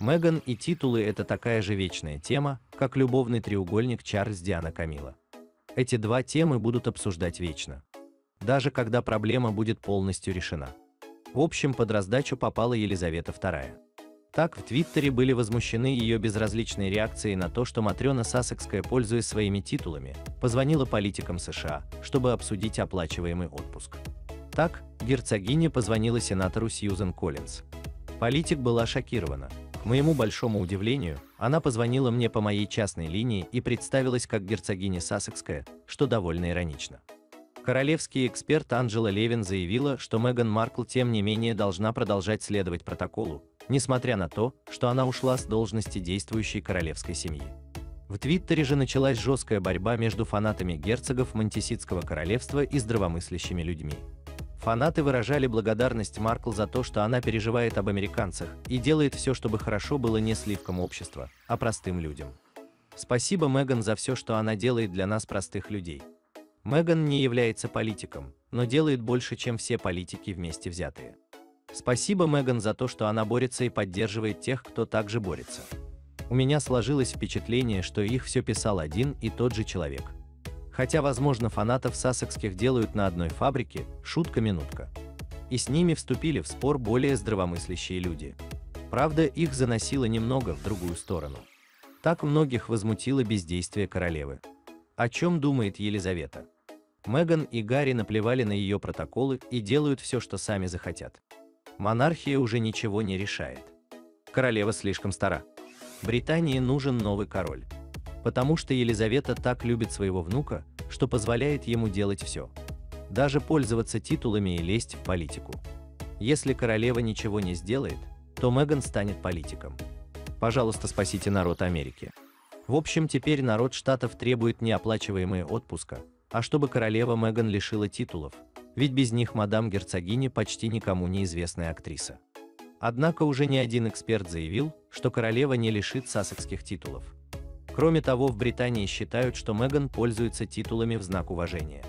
Меган и титулы – это такая же вечная тема, как любовный треугольник Чарльз Диана Камила. Эти два темы будут обсуждать вечно. Даже когда проблема будет полностью решена. В общем, под раздачу попала Елизавета II. Так, в Твиттере были возмущены ее безразличной реакцией на то, что Матрена Сассекская, пользуясь своими титулами, позвонила политикам США, чтобы обсудить оплачиваемый отпуск. Так, герцогиня позвонила сенатору Сьюзен Коллинз. Политик была шокирована. К моему большому удивлению, она позвонила мне по моей частной линии и представилась как герцогиня Сассекская, что довольно иронично. Королевский эксперт Анджела Левин заявила, что Меган Маркл тем не менее должна продолжать следовать протоколу, несмотря на то, что она ушла с должности действующей королевской семьи. В Твиттере же началась жесткая борьба между фанатами герцогов Монтиситского королевства и здравомыслящими людьми. Фанаты выражали благодарность Маркл за то, что она переживает об американцах и делает все, чтобы хорошо было не сливкам общества, а простым людям. Спасибо Меган за все, что она делает для нас простых людей. Меган не является политиком, но делает больше, чем все политики вместе взятые. Спасибо Меган за то, что она борется и поддерживает тех, кто также борется. У меня сложилось впечатление, что их все писал один и тот же человек. Хотя, возможно, фанатов сассекских делают на одной фабрике, шутка-минутка. И с ними вступили в спор более здравомыслящие люди. Правда, их заносило немного в другую сторону. Так многих возмутило бездействие королевы. О чем думает Елизавета? Меган и Гарри наплевали на ее протоколы и делают все, что сами захотят. Монархия уже ничего не решает. Королева слишком стара. Британии нужен новый король. Потому что Елизавета так любит своего внука, что позволяет ему делать все. Даже пользоваться титулами и лезть в политику. Если королева ничего не сделает, то Меган станет политиком. Пожалуйста, спасите народ Америки. В общем, теперь народ штатов требует неоплачиваемые отпуска, а чтобы королева Меган лишила титулов, ведь без них мадам герцогиня почти никому неизвестная актриса. Однако уже не один эксперт заявил, что королева не лишит сассекских титулов. Кроме того, в Британии считают, что Меган пользуется титулами в знак уважения.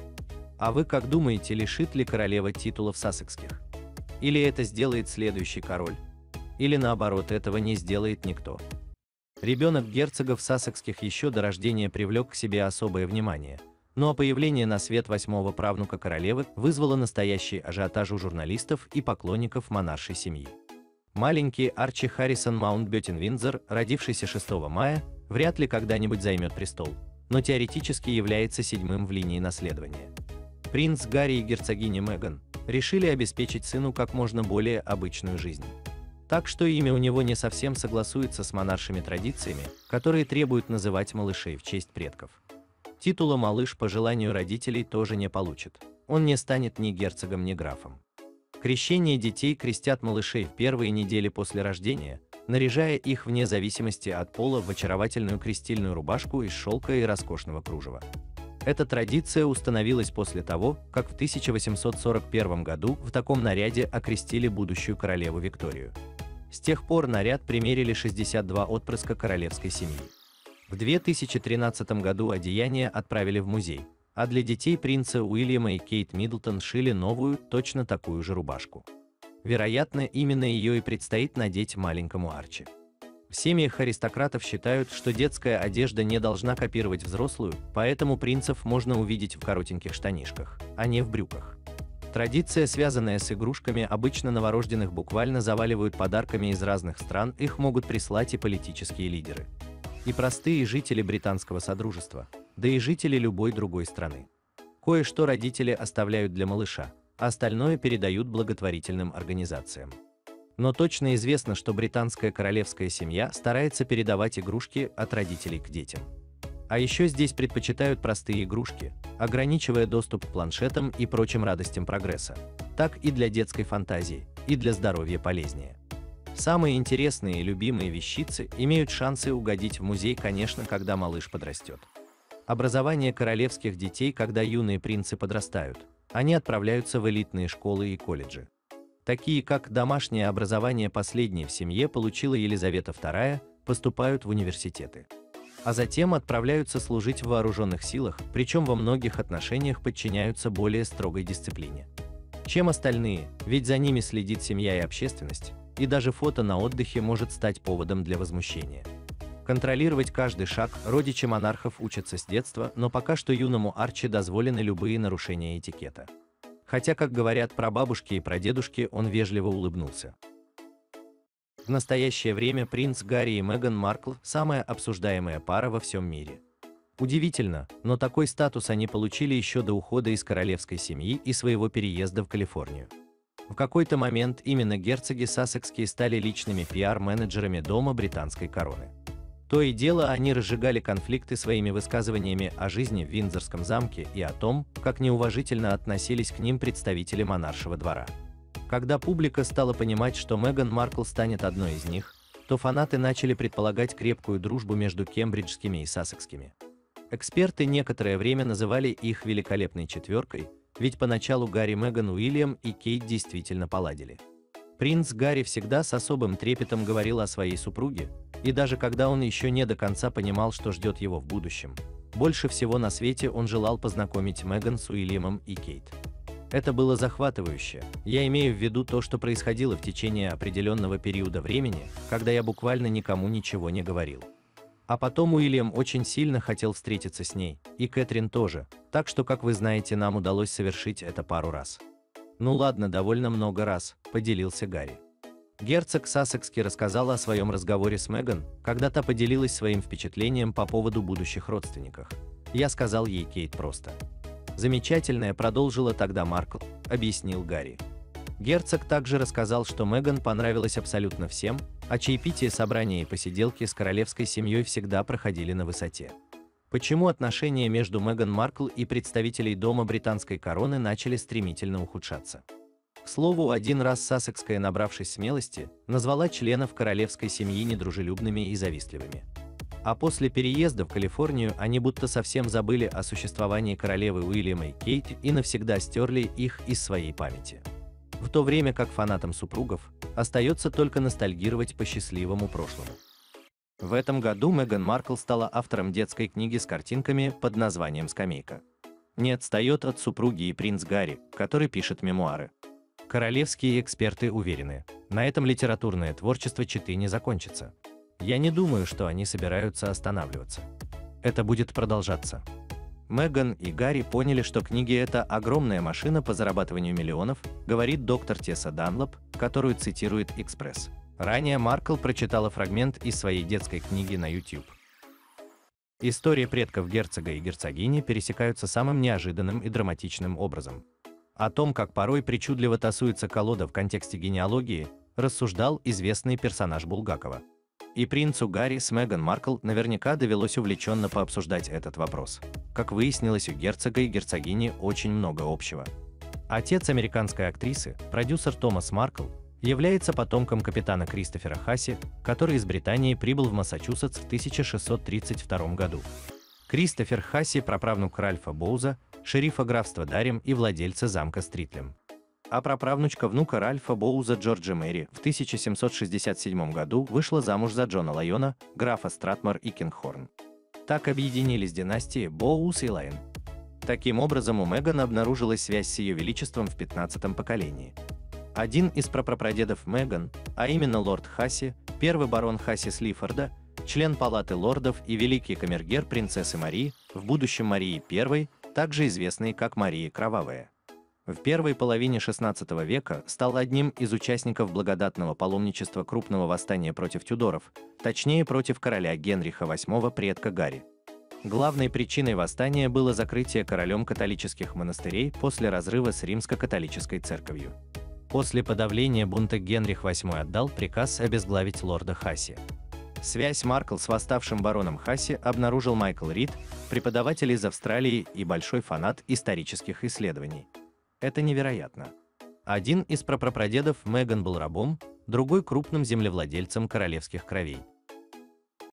А вы как думаете, лишит ли королева титулов сассекских? Или это сделает следующий король? Или наоборот, этого не сделает никто? Ребенок герцогов сассекских еще до рождения привлек к себе особое внимание – ну а появление на свет восьмого правнука королевы вызвало настоящий ажиотаж у журналистов и поклонников монаршей семьи. Маленький Арчи Харрисон Маунтбеттен Виндзор, родившийся 6 мая, вряд ли когда-нибудь займет престол, но теоретически является седьмым в линии наследования. Принц Гарри и герцогиня Меган решили обеспечить сыну как можно более обычную жизнь. Так что имя у него не совсем согласуется с монаршими традициями, которые требуют называть малышей в честь предков. Титула малыш по желанию родителей тоже не получит. Он не станет ни герцогом, ни графом. Крещение детей крестят малышей в первые недели после рождения, наряжая их вне зависимости от пола в очаровательную крестильную рубашку из шелка и роскошного кружева. Эта традиция установилась после того, как в 1841 году в таком наряде окрестили будущую королеву Викторию. С тех пор наряд примерили 62 отпрыска королевской семьи. В 2013 году одеяние отправили в музей, а для детей принца Уильяма и Кейт Миддлтон шили новую, точно такую же рубашку. Вероятно, именно ее и предстоит надеть маленькому Арчи. В семьях аристократов считают, что детская одежда не должна копировать взрослую, поэтому принцев можно увидеть в коротеньких штанишках, а не в брюках. Традиция, связанная с игрушками, обычно новорожденных буквально заваливают подарками из разных стран, их могут прислать и политические лидеры и простые жители британского содружества, да и жители любой другой страны. Кое-что родители оставляют для малыша, остальное передают благотворительным организациям. Но точно известно, что британская королевская семья старается передавать игрушки от родителей к детям. А еще здесь предпочитают простые игрушки, ограничивая доступ к планшетам и прочим радостям прогресса. Так и для детской фантазии, и для здоровья полезнее. Самые интересные и любимые вещицы имеют шансы угодить в музей, конечно, когда малыш подрастет. Образование королевских детей, когда юные принцы подрастают. Они отправляются в элитные школы и колледжи. Такие как домашнее образование последней в семье получила Елизавета II, поступают в университеты. А затем отправляются служить в вооруженных силах, причем во многих отношениях подчиняются более строгой дисциплине. Чем остальные, ведь за ними следит семья и общественность, и даже фото на отдыхе может стать поводом для возмущения. Контролировать каждый шаг родичи монархов учатся с детства, но пока что юному Арчи дозволены любые нарушения этикета. Хотя, как говорят про бабушки и про дедушки, он вежливо улыбнулся. В настоящее время принц Гарри и Меган Маркл – самая обсуждаемая пара во всем мире. Удивительно, но такой статус они получили еще до ухода из королевской семьи и своего переезда в Калифорнию. В какой-то момент именно герцоги Сассекские стали личными пиар-менеджерами дома британской короны. То и дело они разжигали конфликты своими высказываниями о жизни в Виндзорском замке и о том, как неуважительно относились к ним представители монаршего двора. Когда публика стала понимать, что Меган Маркл станет одной из них, то фанаты начали предполагать крепкую дружбу между кембриджскими и сассекскими. Эксперты некоторое время называли их великолепной четверкой, ведь поначалу Гарри, Меган, Уильям и Кейт действительно поладили. Принц Гарри всегда с особым трепетом говорил о своей супруге, и даже когда он еще не до конца понимал, что ждет его в будущем. Больше всего на свете он желал познакомить Меган с Уильямом и Кейт. Это было захватывающе. Я имею в виду то, что происходило в течение определенного периода времени, когда я буквально никому ничего не говорил. А потом Уильям очень сильно хотел встретиться с ней, и Кэтрин тоже, так что, как вы знаете, нам удалось совершить это пару раз. Ну ладно, довольно много раз, поделился Гарри. Герцог Сассекский рассказал о своем разговоре с Меган, когда та поделилась своим впечатлением по поводу будущих родственников. Я сказал ей Кейт просто. Замечательная продолжила тогда Маркл, объяснил Гарри. Герцог также рассказал, что Меган понравилась абсолютно всем, а чаепитие, собрания и посиделки с королевской семьей всегда проходили на высоте. Почему отношения между Меган Маркл и представителей дома британской короны начали стремительно ухудшаться? К слову, один раз Сассекская, набравшись смелости, назвала членов королевской семьи недружелюбными и завистливыми. А после переезда в Калифорнию они будто совсем забыли о существовании королевы Уильяма и Кейт и навсегда стерли их из своей памяти. В то время как фанатам супругов остается только ностальгировать по счастливому прошлому. В этом году Меган Маркл стала автором детской книги с картинками под названием «Скамейка». Не отстает от супруги и принц Гарри, который пишет мемуары. Королевские эксперты уверены, на этом литературное творчество Читы не закончится. Я не думаю, что они собираются останавливаться. Это будет продолжаться. Меган и Гарри поняли, что книги – это огромная машина по зарабатыванию миллионов, говорит доктор Тесса Данлоп, которую цитирует «Экспресс». Ранее Маркл прочитала фрагмент из своей детской книги на YouTube. История предков герцога и герцогини пересекаются самым неожиданным и драматичным образом. О том, как порой причудливо тасуется колода в контексте генеалогии, рассуждал известный персонаж Булгакова. И принцу Гарри с Меган Маркл наверняка довелось увлеченно пообсуждать этот вопрос. Как выяснилось, у герцога и герцогини очень много общего. Отец американской актрисы, продюсер Томас Маркл, является потомком капитана Кристофера Хасси, который из Британии прибыл в Массачусетс в 1632 году. Кристофер Хасси – праправнук Ральфа Боуза, шерифа графства Дарем и владельца замка Стритлем. А праправнучка внука Ральфа Боуза Джорджа Мэри в 1767 году вышла замуж за Джона Лайона, графа Стратмор и Кингхорн. Так объединились династии Боуз и Лайон. Таким образом, у Меган обнаружилась связь с ее величеством в 15 поколении. Один из прапрапрадедов Меган, а именно лорд Хасси, первый барон Хасси Слифорда, член палаты лордов и великий камергер принцессы Марии, в будущем Марии I, также известный как Мария Кровавая. В первой половине XVI века стал одним из участников благодатного паломничества крупного восстания против Тюдоров, точнее против короля Генриха VIII предка Гарри. Главной причиной восстания было закрытие королем католических монастырей после разрыва с римско-католической церковью. После подавления бунта Генрих VIII отдал приказ обезглавить лорда Хасси. Связь Маркл с восставшим бароном Хасси обнаружил Майкл Рид, преподаватель из Австралии и большой фанат исторических исследований. Это невероятно. Один из прапрапрадедов Меган был рабом, другой крупным землевладельцем королевских кровей.